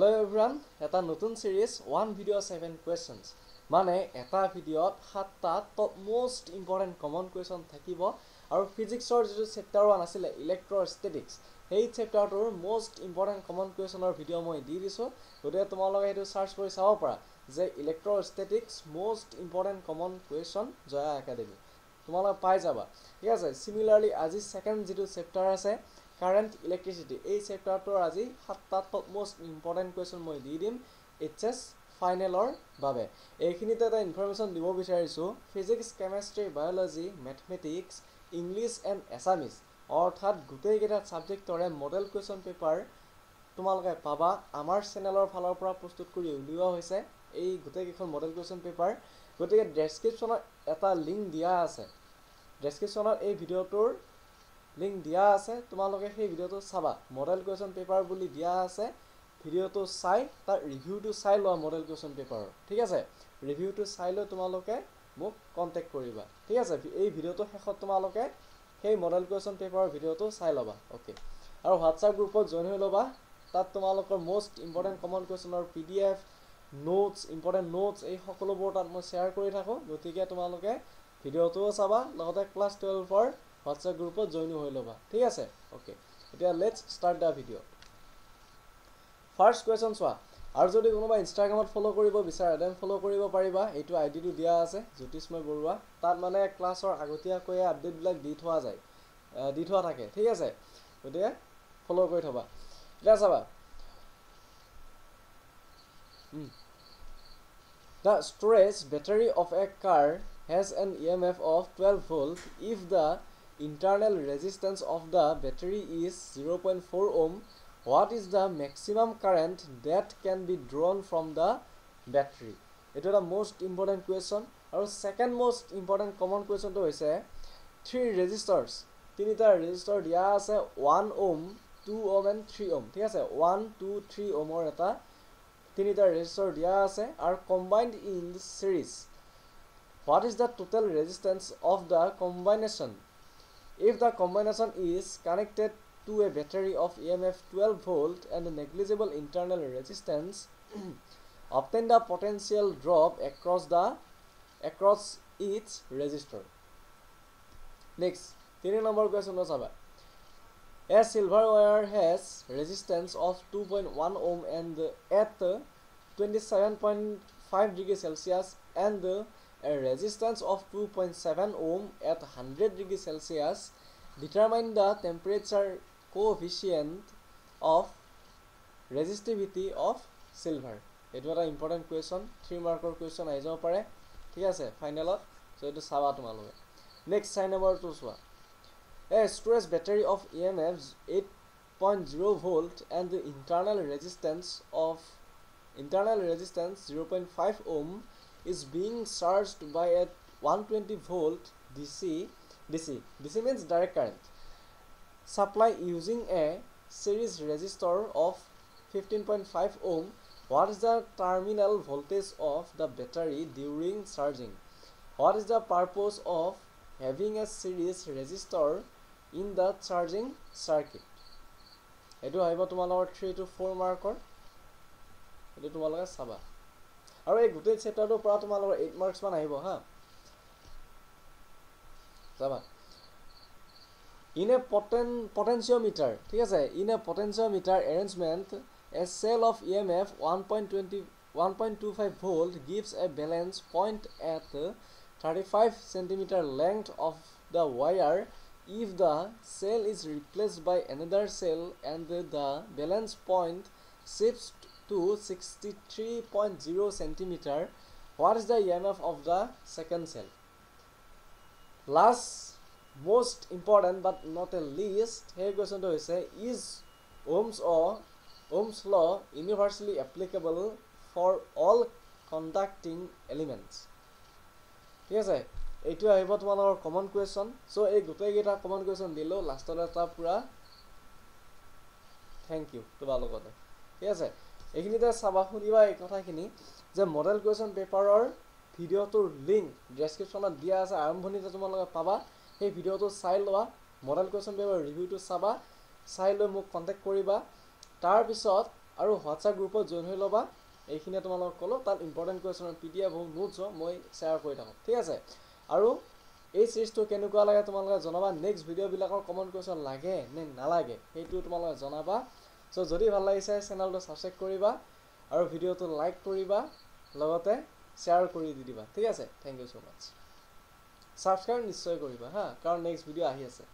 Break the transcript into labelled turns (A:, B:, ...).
A: Hello everyone এটা নতুন series one video' seven questions মানে এটা ভিডিঅ'ত সাতটা top most important common question থাকিব আৰু ফিজিক্সৰ যিটো চেপ্টাৰ ওৱান আছিলে ইলেক্ট্ৰষ্টেটিক্স সেই চেপ্টাৰটোৰ মষ্ট ইম্পৰ্টেণ্ট কমন কুৱেশ্যনৰ ভিডিঅ' মই দি দিছোঁ। গতিকে তোমালোকে সেইটো চাৰ্চ কৰি চাব পাৰা যে electrostatics most important common question Jaya academy তোমালোকে পাই যাবা। ঠিক আছে চিমিলাৰলি আজি ছেকেণ্ড যিটো চেপ্টাৰ আছে কাৰেণ্ট ইলেক্ট্ৰিচিটি এই চেপ্টাৰটোৰ আজি সাতটা টপ মষ্ট ইম্পৰ্টেণ্ট কুৱেশ্যন মই দি দিম এইচ এছ ফাইনেলৰ বাবে। এইখিনিতে এটা ইনফৰ্মেশ্যন দিব বিচাৰিছোঁ। Physics chemistry biology mathematics English and Assamese অৰ্থাৎ গোটেইকেইটা ছাবজেক্টৰে মডেল কুৱেশ্যন পেপাৰ তোমালোকে পাবা। আমাৰ চেনেলৰ ফালৰ পৰা প্ৰস্তুত কৰি উলিওৱা হৈছে এই গোটেইকেইখন মডেল কুৱেশ্যন পেপাৰ গতিকে ডেছক্ৰিপশ্যনত এটা লিংক দিয়া আছে। ডেছক্ৰিপশ্যনত এই ভিডিঅ'টোৰ লিংক দিয়া আছে তোমালোকে সেই ভিডিঅ'টো চাবা। মডেল কুৱেশ্যন পেপাৰ বুলি দিয়া আছে ভিডিঅ'টো চাই তাৰ ৰিভিউটো চাই লোৱা মডেল কুৱেশ্যন পেপাৰৰ ঠিক আছে? ৰিভিউটো চাই লৈ তোমালোকে মোক কণ্টেক্ট কৰিবা। ঠিক আছে? এই ভিডিঅ'টোৰ শেষত তোমালোকে সেই মডেল কুৱেশ্যন পেপাৰৰ ভিডিঅ'টো চাই ল'বা। অ'কে আৰু হোৱাটছআপ গ্ৰুপত জইন হৈ ল'বা। তাত তোমালোকৰ most important common কুৱেশ্যনৰ P D F notes important notes এই সকলোবোৰ তাত মই শ্বেয়াৰ কৰি থাকোঁ। গতিকে তোমালোকে ভিডিঅ'টোও চাবা লগতে ক্লাছ টুৱেলভৰ হোৱাটছএপ গ্ৰুপত জইনো হৈ ল'বা। ঠিক আছে? অ'কে এতিয়া let's start the video' first question চোৱা। আৰু যদি কোনোবা ইনষ্টাগ্ৰামত ফ'ল' কৰিব বিচাৰে দেন ফ'ল' কৰিব পাৰিবা। এইটো আই ডিটো দিয়া আছে জ্যোতিষ্ময় বৰুৱা। তাত মানে ক্লাছৰ আগতীয়াকৈয়ে আপডেটবিলাক দি থোৱা যায়। দি থোৱা থাকে। ঠিক আছে? গতিকে ফ'ল' কৰি থ'বা। এতিয়া চাবা। The storage battery of a car has an E M F of twelve volt if the internal resistance of the battery is 0.4 ohm what is the maximum current that can be drawn from the battery এইটো এটা most important question আৰু second most important common question টো হৈছে three resistors তিনিটা resistor দিয়া আছে 1 ohm 2 ohm and 3 ohm ঠিক আছে 1 2 3 ohmৰ এটা তিনিটা resistor দিয়া আছে আৰু combined in series what is the total resistance of the combination if the combination is connected to a battery of EMF 12 volt and a negligible internal resistance obtain the potential drop across the across each resistor next 3 number question saba a silver wire has resistance of 2.1 ohm and at 27.5 degree celsius and resistance of 2.7 ohm at 100 degree celsius determine the temperature coefficient of resistivity of silver. এটা important question three মাৰ্কৰ question আহি যাব পাৰে। ঠিক আছে ফাইনেলত চ' এইটো চাবা তোমালোকে। নেক্সট চাৰি নম্বৰটো চোৱা। A storage battery of E M F eight point zero' volt and internal resistance of internal resistance zero' point five ohm is being charged by a 120 volt DC DC DC means direct current supply using a series resistor of 15.5 ohm what is the terminal voltage of the battery during charging what is the purpose of having a series resistor in the charging circuit এইটো আহিব তোমালোকৰ three two four মাৰ্কৰ এইটো তোমালোকে চাবা আৰু এই গোটেই চেপ্টাৰটোৰ পৰা তোমালোকৰ এইট মাৰ্কছমান আহিব হা। যাবা ইন এ পটেন পটেঞ্চিঅ'মিটাৰ ঠিক আছে? In a potentiometer arrangement a cell of E M F one point twenty one point two five volt gives a balance point at thirty five centimetre length of the wire if the cell is replaced by another cell and the balance point shifts to 63.0 centimeter what is the emf of the second cell last most important but not a least here question to say is ohms or ohms law universally applicable for all conducting elements ঠিক আছে এইটো আহিব তোমালোকৰ common question চ' এই গোটেইকেইটা common question দিলোঁ লাষ্টত এটা পূৰা থেংক ইউ তোমালোকতে ঠিক আছে এইখিনিতে চাবা শুনিবা এই কথাখিনি যে মডেল কুৱেশ্যন পেপাৰৰ ভিডিঅ'টোৰ লিংক ডেছক্ৰিপশ্যনত দিয়া আছে আৰম্ভণিতে তোমালোকে পাবা। সেই ভিডিঅ'টো চাই লোৱা মডেল কুৱেশ্যন পেপাৰৰ ৰিভিউটো চাবা চাই লৈ মোক কণ্টেক্ট কৰিবা। তাৰপিছত আৰু হোৱাটছআপ গ্ৰুপত জইন হৈ ল'বা। এইখিনিয়ে তোমালোকক ক'লোঁ তাত ইম্পৰ্টেণ্ট কুৱেশ্যনৰ পি ডি এফ হওক নোটছ হওক মই শ্বেয়াৰ কৰি থাকোঁ ঠিক আছে? আৰু এই চিৰিজটো কেনেকুৱা লাগে তোমালোকে জনাবা? নেক্সট ভিডিঅ'বিলাকৰ কমন কুৱেশ্যন লাগে নে নালাগে সেইটো তোমালোকে জনাবা। চ' যদি ভাল লাগিছে চেনেলটো ছাবস্ক্ৰাইব কৰিবা আৰু ভিডিঅ'টো লাইক কৰিবা লগতে শ্বেয়াৰ কৰি দি দিবা। ঠিক আছে? Thank you so' much subscribe নিশ্চয় কৰিবা হা? কাৰণ নেক্সট ভিডিঅ' আহি আছে।